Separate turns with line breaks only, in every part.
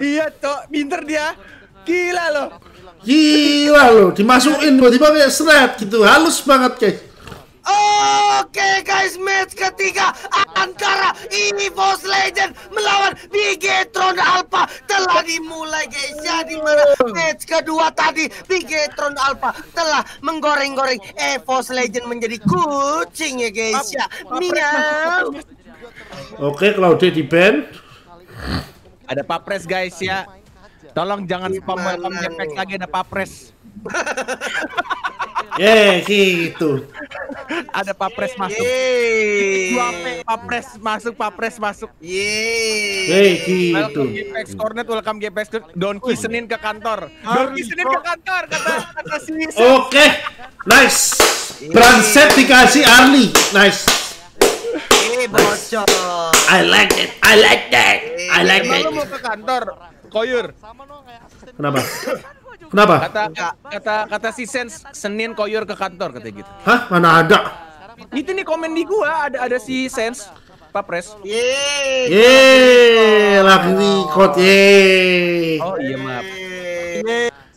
Iya, Cok. Pinter dia. Gila loh.
Gila loh, dimasukin tiba-tiba kayak seret gitu, halus banget guys.
Oke guys, match ketiga antara EVOS Legend melawan Bigetron Alpha telah dimulai guys. Ya di mana match kedua tadi Bigetron Alpha telah menggoreng-goreng EVOS Legend menjadi kucing ya guys. Ya, miau.
Oke, Claude di band.
Ada papres guys ya. Tolong jangan spam welcome
nih?
lagi ada papres.
Eh, gitu.
Ada papres masuk. P, papres masuk, papres masuk.
Yeay.
Eh, gitu.
Welcome GPX Cornet, welcome GPX Donki Senin ke kantor. Donki Senin ke kantor kata kata si
Oke, nice. Branset dikasih Arli, nice.
Eh, bocor.
I like it, I like that, I like
Emang
that.
lu mau ke kantor? Koyur.
Kenapa? Kenapa?
Kata kata kata si Sens Senin Koyur ke kantor katanya gitu.
Hah? Mana ada?
Itu nih komen di gua ada ada si Sens Papres.
Yeay.
Yeay, lagi kot yeay.
Oh iya maaf.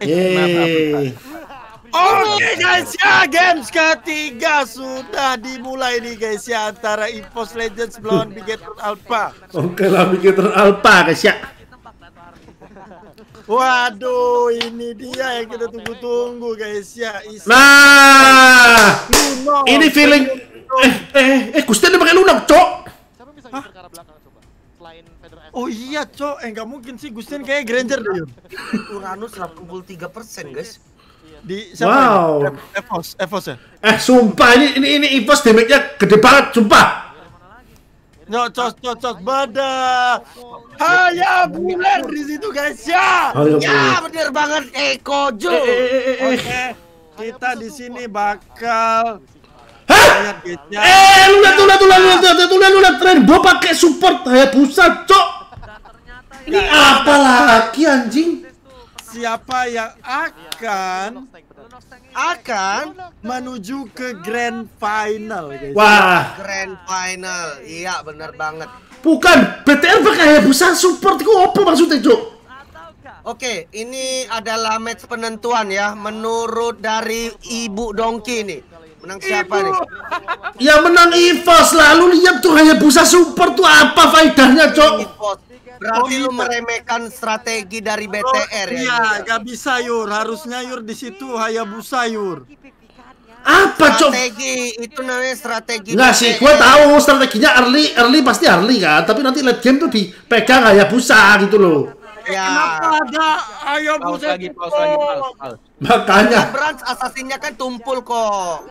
Yeay.
Oke guys ya games ketiga sudah dimulai nih guys ya antara EVOS Legends melawan Bigetron Alpha.
Oke lah, bikin alpha guys ya.
Waduh ini dia yang kita tunggu-tunggu guys ya. Is
Nah,
Luno.
ini feeling. Eh, eh, eh, Gusten pakai lunak, cok.
Oh iya cok, eh nggak mungkin sih Gusten kayak Granger deh.
Uranus 83% guys.
Di siapa
Wow.
ini? EVOS, EVOS ya.
Eh, sumpah ini ini ini Evos damage-nya gede banget, sumpah.
No, cos, cos, cos, badak. Hanya bulan di situ guys ya.
Ya bener banget Eko Jo.
Eh, eh, eh.
Oke, kita di sini bakal
Hah?
ya.
Eh, lu lihat, lu lihat, lu lihat, lu lihat, lu lihat, lu lihat, Rainbow pakai support Hayabusa, cok. Ini apa lagi anjing?
Siapa yang akan akan menuju ke grand final guys.
Wah,
Grand final. Iya bener banget.
bukan BTR pakai Hayabusa support itu apa maksudnya, cok?
Oke, ini adalah match penentuan ya. Menurut dari Ibu Dongki nih. Menang siapa nih?
Ya menang Evos lalu lihat tuh Hayabusa support tuh apa faedahnya, cok?
Evos. Berarti
Oh,
lu meremehkan strategi dari BTR ya.
Iya, gak bisa Yur, harusnya Yur di situ Hayabusa Yur.
Apa, cok?
Strategi itu namanya strategi.
Enggak sih, gue tahu strateginya early, early pasti early kan, tapi nanti late game tuh dipegang Hayabusa gitu loh.
Ya.
Kenapa ada
Pause
Hayabusa?
lagi, pause lagi, pause. pause.
Makanya,
Brans asasinnya kan tumpul kok.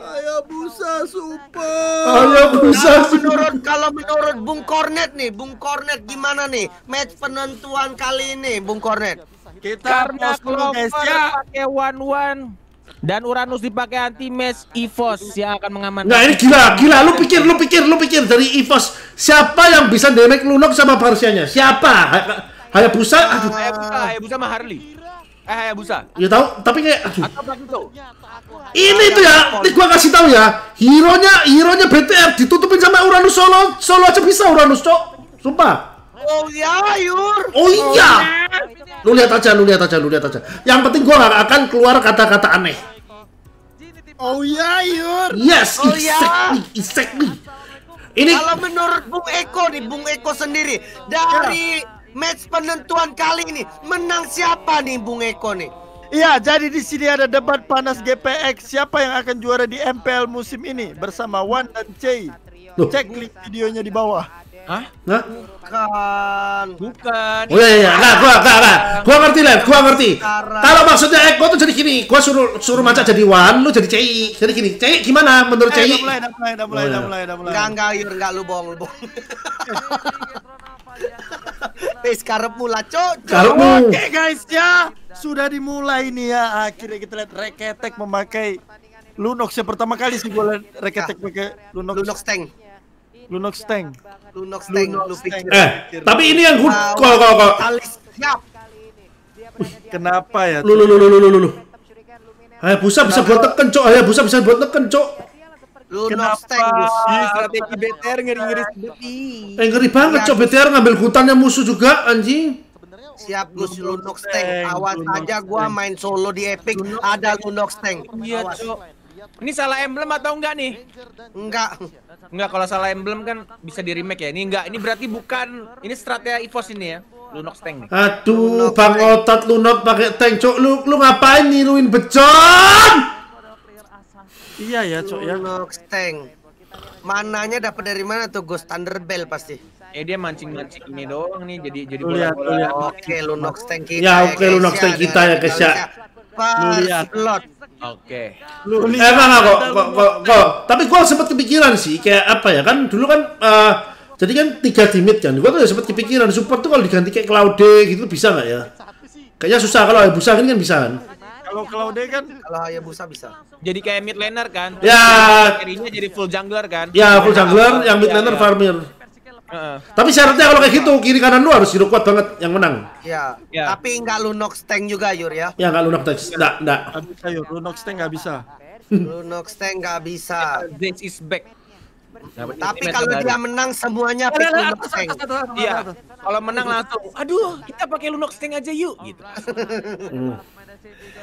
Hayabusa super.
Hayabusa
Kalau menurut kalau menurut Bung Kornet nih, Bung Kornet gimana nih match penentuan kali ini, Bung Kornet?
Kita
Karena Clover
ya.
pakai one one dan Uranus dipakai anti match Evos yang akan mengamankan.
Nah ini gila, gila. Lu pikir, lu pikir, lu pikir dari Evos siapa yang bisa damage Lunok sama Parsianya? Siapa? Hay- Hayabusa? Aduh,
Hayabusa, Hayabusa sama Harley. Eh Hayabusa.
ya tahu. Tapi kayak, aduh. Ini tuh ya, ini gua kasih tahu ya. Hero-nya, hero-nya BTR ditutupin sama Uranus solo, solo aja bisa Uranus cok. Sumpah.
Oh ya, Yur.
Oh iya. Lu lihat aja, lu lihat aja, lu lihat aja. Yang penting gua gak akan keluar kata-kata aneh.
Oh iya Yur.
Yes,
Oh, iya.
exactly, exactly. Ini
Kalau menurut Bung Eko nih, Bung Eko sendiri dari match penentuan kali ini menang siapa nih Bung Eko nih?
Iya, jadi di sini ada debat panas GPX. Siapa yang akan juara di MPL musim ini bersama Wan dan Chey. Cek link videonya di bawah.
Hah?
Hah?
Kan.
Bukan.
Oh iya iya, enggak, gua enggak, enggak. Gua ngerti lah, gua ngerti. Kalau maksudnya Eko tuh jadi gini, gua suruh suruh Maca jadi Wan, lu jadi CI. Jadi gini, CI gimana menurut
Eh,
CI?
udah mulai, udah mulai, udah mulai,
Oh,
udah
iya.
mulai, udah mulai.
Enggak enggak Yur, enggak lu bohong, lu bohong. Wes karep mula cok.
Karepmu.
Oke guys ya, sudah dimulai nih ya. Akhirnya kita lihat Reketek memakai Lunox yang pertama kali sih gue lihat Reketek pakai Lunox
Lunox tank.
Lunox tank.
Lunox tank
Lunox.
Eh, tapi ini yang kalau kalau kalau
Alis siap.
Kenapa ya?
lu lu lu lu lu lu lu. Hayabusa bisa buat teken, Cok. Hayabusa bisa buat teken, Cok.
Lunox
Kenapa?
strategi BTR ngeri-ngeri sedih.
Eh ngeri banget, Cok. BTR ngambil hutannya musuh juga, anjing.
Siap Gus Lunox
Tank.
Awas
Lunox
aja gua main solo di Epic ada Lunox Tank.
Iya. Ini salah emblem atau enggak nih?
Enggak.
Enggak, kalau salah emblem kan bisa di remake ya. Ini enggak, ini berarti bukan ini strategi EVOS ini ya. Lunox Tank nih.
Aduh, Bang Otat Lunok pakai tank, cok. Lu lu ngapain niruin becon?
Iya ya, Cok ya.
Lunox Tank. Mananya dapat dari mana tuh Gus Thunderbell pasti.
Eh dia mancing-mancing ini doang nih jadi jadi bola-bola.
lihat.
Oke, Lunox Tank kita.
Ya, oke,
guys,
Lunox Tank kita ya, guys, ya.
Lu lihat.
Blood.
Oke.
Lu
Eh, enggak, enggak, kok, kok, kok, kok. Tapi gua sempet kepikiran sih, kayak apa ya, kan dulu kan, eh, jadi kan tiga di mid kan, gua tuh sempet kepikiran, support tuh kalau diganti kayak Claude gitu bisa nggak ya? Kayaknya susah, kalau Hayabusa ini kan bisa kan?
Kalau Claude kan
Kalau Hayabusa bisa.
Jadi kayak mid laner kan.
Ya.
Carry-nya jadi full jungler kan.
Ya, full jungler, yang mid
Iya,
laner
iya.
farmer.
Heeh.
Tapi syaratnya kalau kayak gitu, kiri kanan lu harus hero kuat banget yang menang.
Ya.
Ya.
Tapi enggak Lunox Tank juga Yur ya.
Ya, nggak lunak teks. Nggak, nggak.
nggak bisa Lunox Tank nggak bisa.
Lunox Tank nggak bisa.
This is back.
Tapi kalau dia menang semuanya pick Lunox Tank.
Iya. Kalau menang langsung, aduh, kita pakai Lunox Tank aja yuk gitu.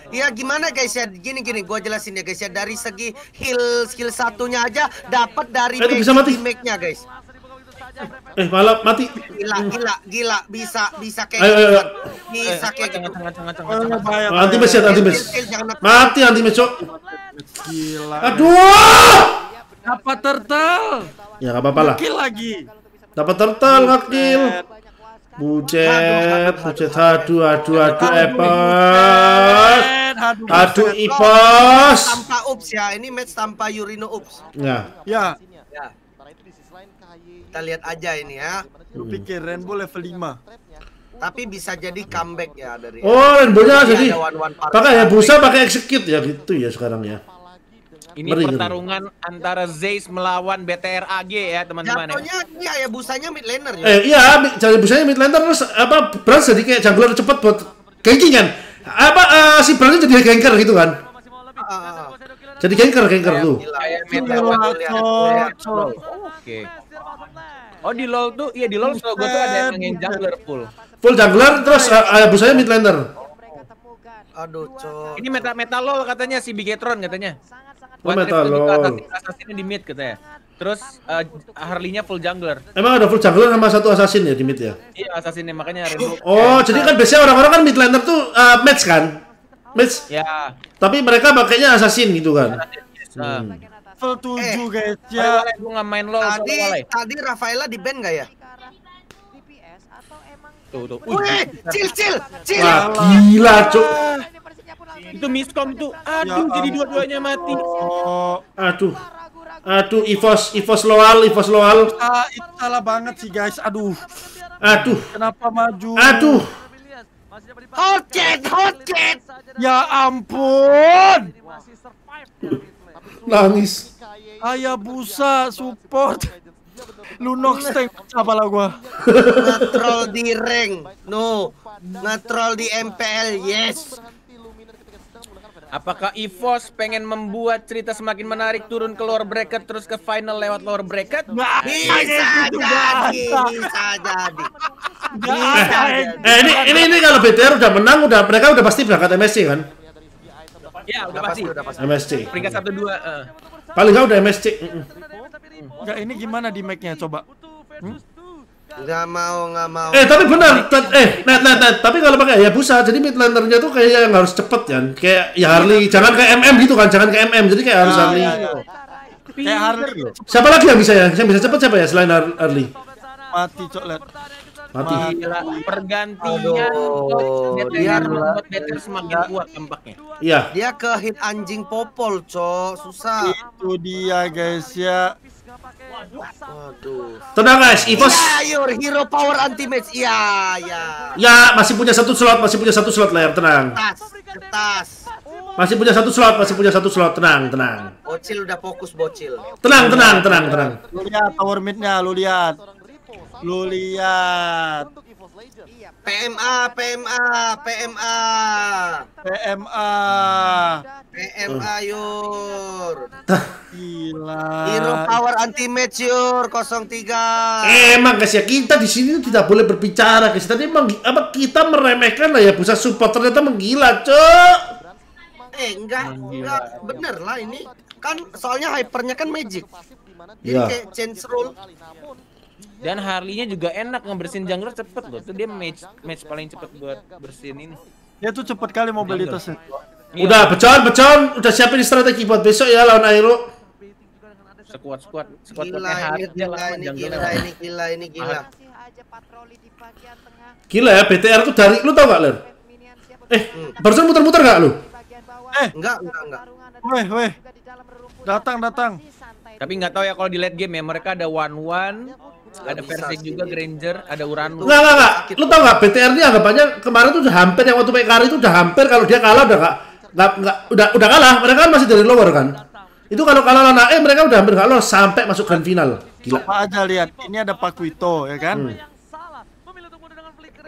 Iya gimana guys ya gini gini gua jelasin ya guys ya dari segi heal skill satunya aja dapat dari
Eh, itu bisa mati.
make-nya guys.
Eh, malah mati.
Gila gila gila bisa bisa kayak
Ayo, ayo,
gitu.
ayo.
Bisa kayak gitu.
Anti
bahaya.
mes ya, anti mes.
Skill jangan
Mati anti mes, Cok.
Gila.
Aduh!
Apa turtle?
Ya nggak apa-apa lah.
Kill lagi.
Dapat turtle ngekill. Bucet, bucet, aduh, aduh, aduh, Epos.
Aduh.
Ipos.
tanpa ups ya. Ini match tanpa Yurino ups.
Ya,
Ya,
Ya. Kita lihat aja ini ya.
lu pikir Rainbow level 5.
Tapi bisa jadi comeback ya dari
oh, rainbow-nya jadi pakai ya busa, pakai execute ya gitu ya sekarang ya.
Ini
ngeri.
pertarungan antara Zeiss melawan BTR AG ya teman-teman ya.
Jatuhnya ini Hayabusanya mid laner ya.
Eh, iya, jadi busanya mid laner terus apa Brans jadi kayak jungler cepet buat ganking kan. Apa eh, si Brans jadi ganker gitu kan.
Ah.
Jadi ganker, ganker tuh.
Gila.
Oke. Oh di LoL tuh, iya di LoL setahu gue tuh ada yang jungler full.
Full jungler terus uh, busanya mid laner.
Aduh, cok.
Ini meta meta LoL katanya si Bigetron katanya.
Meta
Rift juga
LoL.
assassin- Assassinnya di mid katanya. Terus eh, Harley-nya full jungler.
Emang ada full jungler sama satu assassin ya di mid ya?
Iya assassinnya makanya Rainbow.
Oh, jadi kan biasanya orang-orang kan mid laner tuh uh, match kan? Match.
Ya.
Tapi mereka pakainya assassin gitu kan.
Nah,
Level 7 guys
Walay,
ya.
gue nggak main LoL
Tadi tadi Rafaela di band gak ya?
Tuh tuh.
Wih, chill chill chill.
Wah, gila, Cuk.
Itu miskom tuh.
Ya
Aduh, jadi dua-duanya mati.
Oh,
Aduh. Aduh, Evos, Evos loal, Evos loal.
ah, itu salah banget sih guys. Aduh,
Aduh.
kenapa maju?
Aduh.
Hot cat, hot cat.
Ya ampun.
Nangis.
Hayabusa support. Lunox tank apa lah gua?
Ngetrol di rank. No. Ngetrol di MPL. Yes.
Apakah EVOS pengen membuat cerita semakin menarik turun ke lower bracket terus ke final lewat lower bracket?
Nggak
Bisa
gitu,
jadi, bisa jadi. Bisa jadi.
Eh, ini ini ini kalau BTR udah menang udah mereka udah pasti berangkat MSC kan?
Ya, udah
Udah
pasti.
pasti, udah pasti.
MSC.
Peringkat 1 2 eh.
Paling nggak udah MSC. Mm-mm.
Enggak ini gimana di make-nya coba?
Nggak mau, nggak mau.
Eh tapi benar, eh net net net. Tapi kalau pakai ya busa, jadi mid lanernya tuh kayak yang harus cepet kan. Kayak ya Harley, jangan kayak MM gitu kan, jangan kayak MM. Jadi kayak harus
Ah,
Harley.
iya, iya. Kayak Harley.
Siapa lagi yang bisa ya? Yang bisa cepet siapa ya selain Har- Harley?
Mati coklat.
Mati.
Gila, pergantian
Aduh, dia-
membuat BTR semakin kuat tampaknya.
Iya.
Dia ke hit anjing popol, cok. Susah.
Itu dia guys ya.
Waduh.
Tenang guys, Evos.
Ya, hero power anti match. Iya, ya.
Ya masih punya satu slot, masih punya satu slot layar tenang.
Tas, tas.
Masih punya satu slot, masih punya satu slot tenang, tenang.
Bocil udah fokus bocil.
Tenang, tenang, tenang, tenang.
Lu lihat power mid-nya, lu lihat. Lu lihat.
PMA, PMA, PMA.
PMA.
PMA yur.
Gila.
Hero power anti match yur 03.
Emang guys ya kita di sini tidak boleh berbicara guys. Tadi emang apa kita meremehkan lah ya pusat support ternyata menggila, cok.
Eh enggak, enggak bener lah ini. Kan soalnya hypernya kan magic. Jadi
Iya.
kayak change rule.
Dan Harley-nya juga enak ngebersihin jungler cepet loh. Tuh dia match match paling cepet buat bersihin ini.
Dia tuh cepet kali mobilitasnya.
Udah, becon, becon, udah siapin strategi buat besok ya lawan Aero.
squad squad squad
Gila ini, gila
lawan
ini, gila ini, gila ini, gila.
Masih aja patroli di bagian tengah.
Gila ya, BTR tuh dari lu tau gak, Ler? Eh, barusan muter-muter gak lu?
Eh,
Enggak, enggak, enggak.
Weh, weh. Datang, datang.
Tapi nggak tahu ya kalau di late game ya mereka ada one one, ada Persik juga Granger, ada Uranus.
Enggak, enggak, enggak. Lu tau gak, BTR ini anggapannya kemarin tuh udah hampir yang waktu PKR itu udah hampir kalau dia kalah udah gak, gak, gak udah, udah kalah. Mereka kan masih dari lower kan. Itu kalau kalah lawan AE mereka udah hampir lolos sampai masuk grand final. Gila.
Coba aja lihat. Ini ada Pak Wito, ya kan?
Hmm.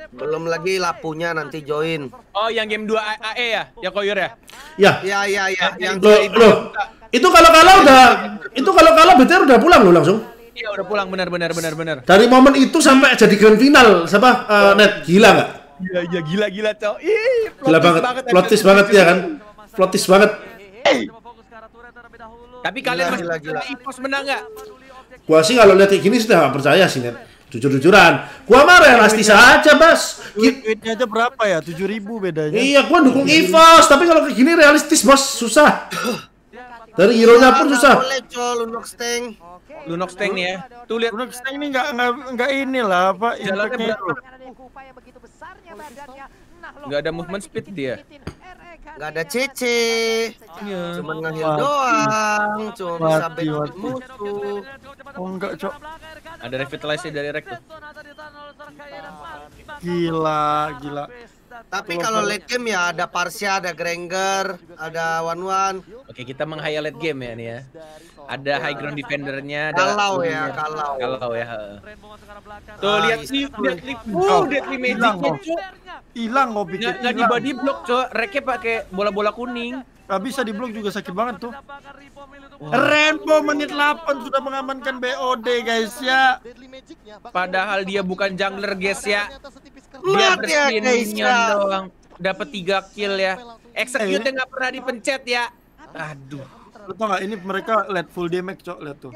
Belum lagi lapunya nanti join.
Oh, yang game 2 AE ya? Ya Koyor ya?
Ya,
Ya, ya, ya, yang
loh, loh. Itu kalau kalah udah, itu kalau kalah BTR udah pulang loh langsung.
Iya, udah pulang benar benar benar benar.
Dari momen itu sampai jadi grand final, siapa? Eh, net, gila nggak?
Iya, iya gila gila, Cok. Ih,
Gila banget, plot twist banget ya kan? Plot twist banget.
Tapi kalian
Gila,
masih
gila, gila.
percaya Ipos menang nggak?
Gua sih kalau lihat kayak gini sudah percaya sih net. Jujur-jujuran. Gua mah realistis aja, Bas.
Duitnya aja berapa ya? 7000 bedanya.
Iya, gua dukung EVOS, tapi kalau kayak gini realistis, Bos, susah. Dari hero-nya pun susah.
Boleh, Col, Lunok Steng.
Lunox Tank nih ya. Tuh lihat
Udah Steng ini nggak nggak nggak inilah apa
Jalannya berapa?
itu.
Besarnya badannya. Nah,
ada movement speed dia.
Nggak ada CC.
Iya.
Cuman ngehil doang. Cuma bisa
Mati,
bait musuh.
Oh enggak, Cok.
Ada revitalize dari Rek tuh.
Gila, gila.
Tapi kalau late game ya ada Parsia, ada Granger, ada One One.
Oke, kita meng-highlight game ya nih ya. Ada high ground defendernya,
Kalau ya, kalau.
Kalau ya. heeh. Tuh
Ah,
lihat nih, lihat nih.
Oh,
Uh, deadly
hilang,
magicnya. Cok.
Hilang kok pikir.
Nggak nggak di body block, Cok. Reknya pakai bola-bola kuning.
Nggak bisa di blok juga sakit banget tuh. Rainbow menit 8 sudah mengamankan BOD guys ya.
Padahal dia bukan jungler, guys ya. Dia
Lihat ya, ya.
doang. Dapat 3 kill ya. Execute nggak pernah dipencet ya. Aduh.
Lu tau nggak ini mereka let full damage cok lihat tuh.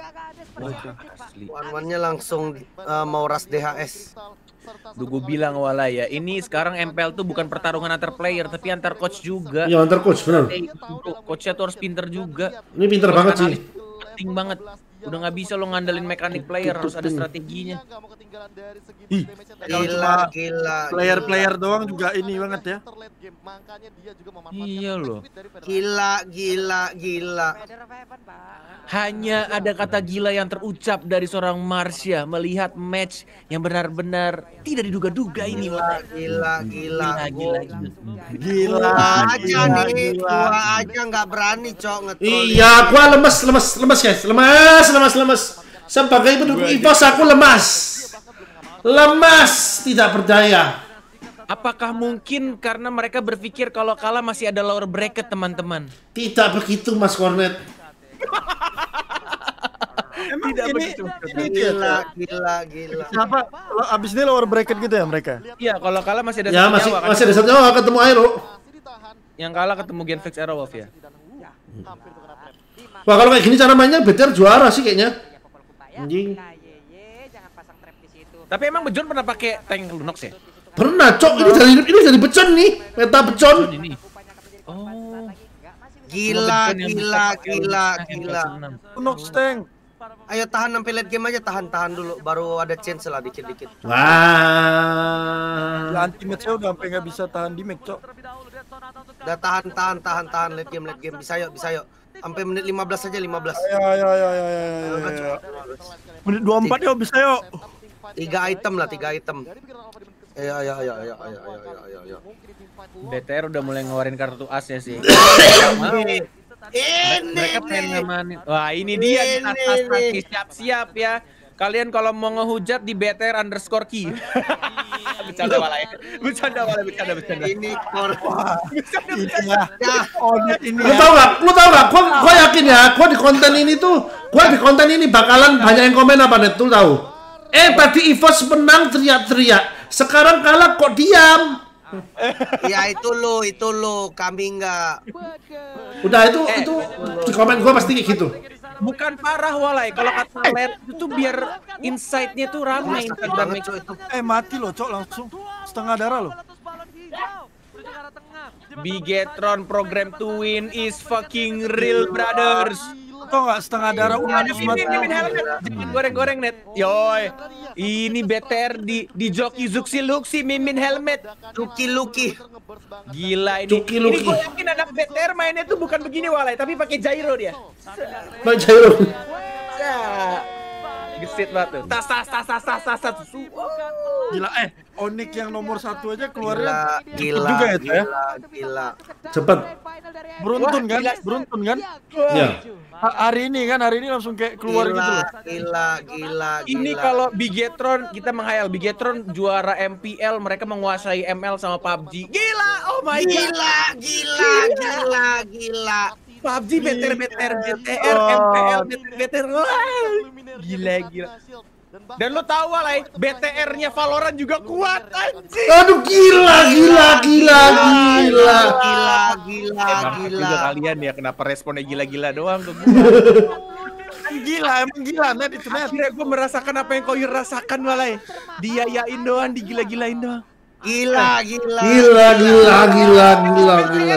Mereka.
Asli.
One One-nya langsung uh, mau ras DHS.
Duh, gue bilang wala ya, ini sekarang MPL tuh bukan pertarungan antar player, tapi antar coach juga.
Iya, antar coach, benar.
Eh, coachnya tuh harus pinter juga.
Ini pinter
Coach
banget sih.
Penting banget. Udah nggak bisa lo ngandelin mekanik player, harus ada strateginya.
Ih,
Gila, gila.
player-player doang juga ini banget ya.
Iya loh.
Gila, gila, gila.
Hanya ada kata gila yang terucap dari seorang Marsha melihat match yang benar-benar tidak diduga-duga ini.
Gila, gila, gila.
Gila, gila, gila.
Aja nih,
gila.
gua aja nggak berani, Cok.
Iya, gua lemes, lemes, lemes guys, lemes, lemes, lemes. Sebagai pendukung EVOS aku lemas. Lemas, tidak percaya.
Apakah mungkin karena mereka berpikir kalau kalah masih ada lower bracket teman-teman?
Tidak begitu Mas Cornet.
Emang
Tidak
ini,
begitu.
ini
Gila, gila, gila.
Siapa? Lo- Abis ini lower bracket gitu ya mereka?
Iya, kalau kalah masih ada
Ya
satu
masih
nyawa kan?
masih ada satu nyawa ketemu Aero.
Yang kalah ketemu Genfix Aerowolf ya.
Wah kalau kayak gini cara mainnya BTR juara sih kayaknya. Anjing.
jangan pasang trap di situ.
Tapi emang Bejon pernah pakai tank Lunox ya?
Pernah cok ini dari ini dari becon nih meta becon.
Ini. Oh.
Gila,
Bejon
gila, gila,
Lunox
gila.
Unok Steng.
Ayo tahan sampai late game aja, tahan-tahan dulu. Baru ada chance lah dikit-dikit.
Wah.
Ya, anti match udah sampai nggak bisa tahan di match cok.
Udah tahan tahan tahan tahan late game late game bisa yuk bisa yuk. Sampai menit 15 aja 15.
Ya ya ya ya ya. Menit 24 yuk bisa yuk.
Tiga item lah, tiga item. Ya ya ya ya ya ya ya ya.
BTR udah mulai ngeluarin kartu as ya sih.
Ini
mereka pengen. Wah, ini dia tas-tas siap-siap ya. Kalian kalau mau ngehujat di BTR underscore key bercanda malah ya. Bercanda malah, bercanda, bercanda.
Ini kor.
Ini ya.
Ya,
Onet ini
Lu
ya.
tau gak? Lu tau gak? Gua, gua yakin ya, gua di konten ini tuh, gua di konten ini bakalan banyak yang komen apa net? Lu tahu? Eh tadi Evos menang teriak-teriak, sekarang kalah kok diam?
ya itu lo, itu lo, kami enggak.
Udah itu itu di komen gua pasti kayak gitu.
Bukan parah walai, kalau kata Let itu biar insight-nya tuh.
Banget, Cok, itu.
Eh mati loh cok langsung setengah darah loh.
Bigetron program to win is fucking real brothers.
Tau nggak setengah darah mati.
ini, ini helmet. Jangan goreng-goreng net. Yoi. Ini BTR di di joki Zuxi Luxi mimin helmet.
Luki Luki.
Gila ini.
Cuki
ini gue yakin anak BTR mainnya tuh bukan begini walai, tapi pakai gyro dia.
Bang Jairo.
Gesit banget tuh. Tas tas tas tas tas tas tas.
Gila eh Onyx yang nomor satu aja
Gila,
keluarnya
gila,
juga ya, Cok, ya?
gila, gila.
Cepet.
beruntun kan?
gila.
Beruntun kan?
Ya.
Ha- hari ini kan hari ini langsung kayak keluar
Gila,
gitu loh.
gila, gila,
Ini
gila.
kalau Bigetron kita menghayal Bigetron juara MPL mereka menguasai ML sama PUBG. Gila, oh my god.
Gila, gila, gila, gila.
PUBG BTR BTR BTR MPL BTR BTR. Gila gila. Dan lo tahu Walai, BTR-nya Valorant juga kuat anjing.
Aduh gila, gila, gila, gila.
Gila, gila, gila.
kalian ya kenapa responnya gila-gila doang ke
Kan gila, emang gila net itu net.
Akhirnya gue merasakan apa yang kau rasakan Walai. Diayain doang, digila-gilain doang.
Gila, gila.
Gila, gila, gila, gila, gila.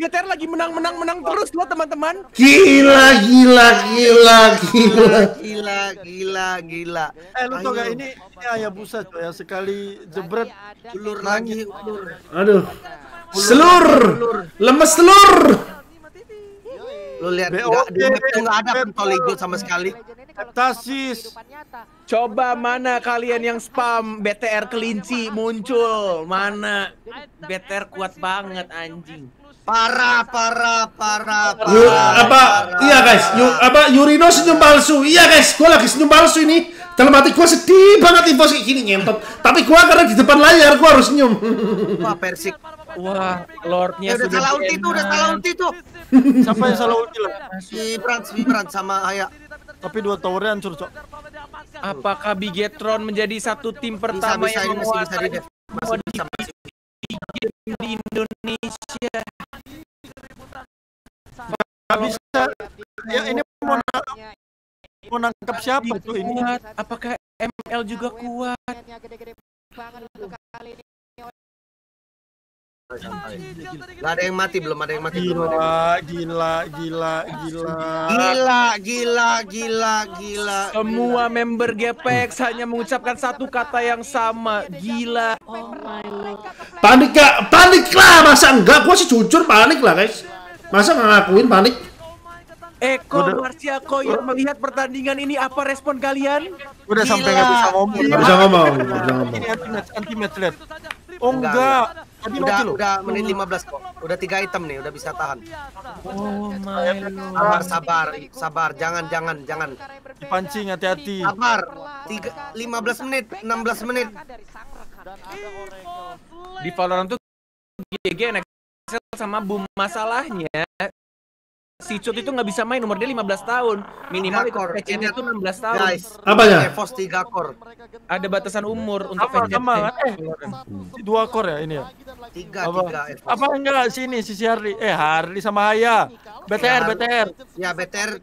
BTR lagi menang-menang menang terus loh teman-teman.
Gila, gila, gila, gila.
Gila, gila, gila.
Eh lu tau gak ini ini Hayabusa coy ya sekali jebret
Ulur lagi, ulur.
Aduh. Selur. Lemes telur.
Lu lihat enggak di map tuh enggak ada pentol hijau sama sekali.
Tasis.
Coba mana kalian yang spam BTR kelinci muncul? Mana? BTR kuat banget anjing.
Parah, parah, parah, parah.
Yu, apa? Iya guys, yu, apa Yurino senyum palsu. Iya guys, gua lagi senyum palsu ini. Dalam hati gua sedih banget info kayak gini ngentot. Tapi gua karena di depan layar gua harus senyum.
Wah, Persik.
Wah, Lordnya
Ya udah salah ulti tuh, udah salah ulti tuh.
Siapa yang salah ulti lah?
Vibrant, Vibrant sama Aya.
Tapi dua towernya hancur cok.
Apakah Bigetron menjadi satu tim pertama
bisa,
yang
masih bisa di
menguasai.
Masih bisa,
game di Indonesia?
Gak bisa. Ya ini mau mau nangkap siapa tuh ini?
Apakah ML juga kuat?
Gak ada yang mati, belum ada yang mati. Belum ada yang mati.
Gila, gila, gila, gila.
Gila, gila, gila, gila.
Semua member GPX hanya mengucapkan satu kata yang sama. Gila.
Panik gak? Panik lah, masa enggak? Gua sih jujur panik lah guys. Masa nggak ngakuin panik?
Eko. Marcia Koyo melihat pertandingan ini apa respon kalian?
Udah sampai
Gila.
nggak bisa ngomong.
Nggak bisa ngomong, nggak bisa ngomong.
Ini anti match, anti match lihat. Oh
Enggak,
enggak. Tadi
Udah,
mati loh.
udah menit 15 kok. Udah tiga item nih, udah bisa tahan.
Oh my.
Sabar, sabar, sabar. Jangan, jangan, jangan.
Dipancing hati-hati.
Sabar. Tiga, 15 menit, 16 menit.
Di Valorant tuh GG Nexel sama Boom masalahnya si Cut itu nggak bisa main umur dia 15 tahun minimal itu
Ini-
tuh 16 tahun
Guys,
Apanya?
Evos 3 core.
ada batasan umur untuk
Sama, sama kan? Eh, dua core ya ini ya?
3,
Apa?
3 Evos.
Apa enggak sini si Harley? Eh Harley sama Haya. BTR, BTR.
Ya, BTR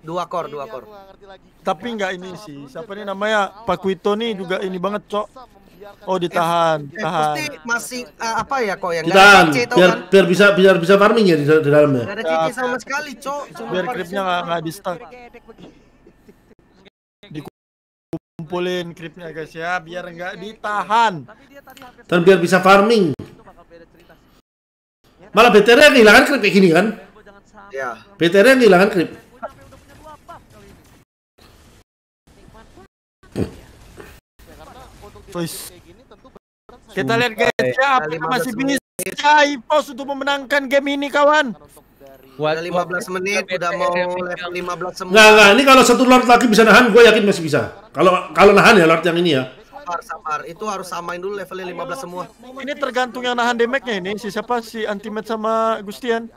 2 core, 2 core.
Tapi enggak ini sih. Siapa nih namanya? Pak Wito nih juga ini banget, Cok. Oh, ditahan,
Evos
ditahan.
nih masih eh, apa ya kok yang
Ditahan,
ada CC
biar
kan?
biar bisa biar bisa farming ya di, di dalamnya.
Gak ada CC sama sekali, Cok.
Biar kripnya nggak nggak di stuck. Kumpulin kripnya guys ya, biar nggak ditahan.
Dan biar bisa farming. Malah BTR yang kehilangan krip kayak gini kan?
Ya.
BTR yang kehilangan krip.
Terus kita lihat guys ya, apakah masih bisa Ipos untuk memenangkan game ini kawan?
Udah 15 menit, udah mau level 15 semua.
Enggak enggak, ini kalau satu lord lagi bisa nahan, gue yakin masih bisa. Kalau kalau nahan ya lord yang ini ya.
sabar, sabar. Itu harus samain dulu levelnya 15 semua.
Ini tergantung yang nahan damage-nya ini. Si siapa? Si Antimat sama Gustian.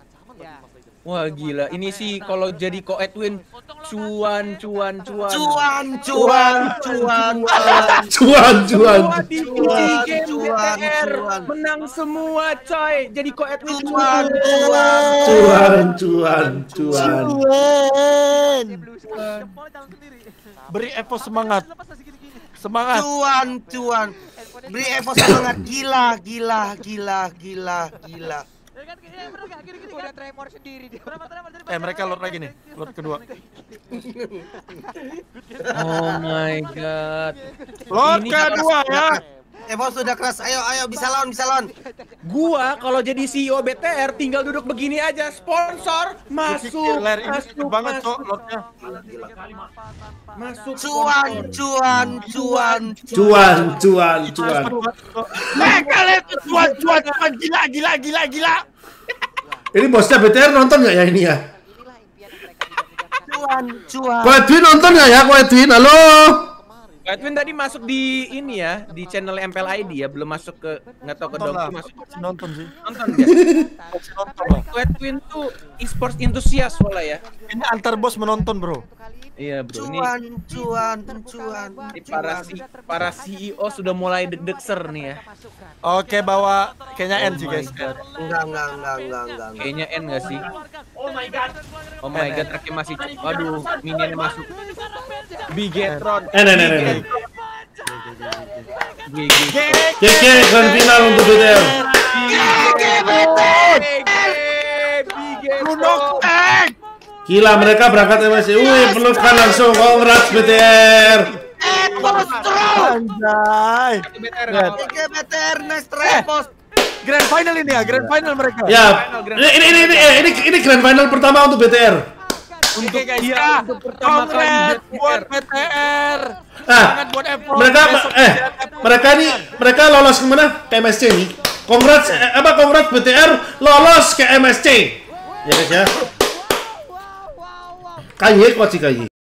Wah gila, ini sih kalau jadi Ko Edwin cuan cuan cuan.
Cuan, cuan, cuan, cuan.
Cuan, cuan.
Cuan, cuan, cuan.
menang semua coy. Jadi Ko Edwin
Cuan,
cuan.
cuan.
Cuan, cuan, cuan.
Cuan.
Jalan sendiri.
Beri Evo semangat. Semangat.
Cuan, cuan. Beri Evo semangat gila, gila, gila, gila, gila.
Udah tremor sendiri dia.
Eh mereka lot lagi nih. Lot kedua.
Oh my god.
Lot
Ini
kedua ya.
Evo sudah keras. Ayo, ayo bisa lawan, bisa lawan.
Gua kalau jadi CEO BTR tinggal duduk begini aja. Sponsor masuk,
Ler ini
masuk,
banget kok
masuk,
lotnya.
masuk.
Cuan, cuan, cuan,
Cuan, cuan, cuan.
Eh kalian tuh cuan cuan cuan gila gila gila gila.
Ini bosnya BTR nonton nggak ya ini ya?
Cuan, cuan.
Ko Edwin nonton nggak ya? Ko Edwin, halo?
Ko Edwin tadi masuk di ini ya, di channel MPL ID ya, belum masuk ke nggak tahu ke. Doki masuk
Nonton sih.
nonton
lah.
Ko Edwin tuh e-sports enthusiast soalnya ya.
Ini antar bos menonton bro.
Iya bro, ini,
Cuan, cuan, cuan.
ini para si, para CEO sudah mulai deg-degser nih ya.
Oke bawa kayaknya N sih
Oh my
guys.
God.
Enggak, enggak, enggak, enggak, enggak.
Kayaknya N gak sih? Oh my god, Raki masih Waduh, minionnya masuk. Bigetron.
Eh, nah, nah, nah, nah.
GG.
GG grand final untuk BTR.
Bigetron.
Gila mereka berangkat MSC. Wih, pelukan langsung. Congrats BTR.
Anjay.
Tiga BTR next repos.
Grand final ini ya, grand final mereka.
Ya, ini ini ini ini, eh, ini, ini grand final pertama untuk BTR.
Untuk
guys,
iya,
ya.
untuk pertama kali
buat BTR.
Ah,
Evo.
mereka
Besok
eh mereka nih mereka lolos ke mana ke MSC nih congrats eh, apa congrats BTR lolos ke MSC ya guys ya KY kok sih KY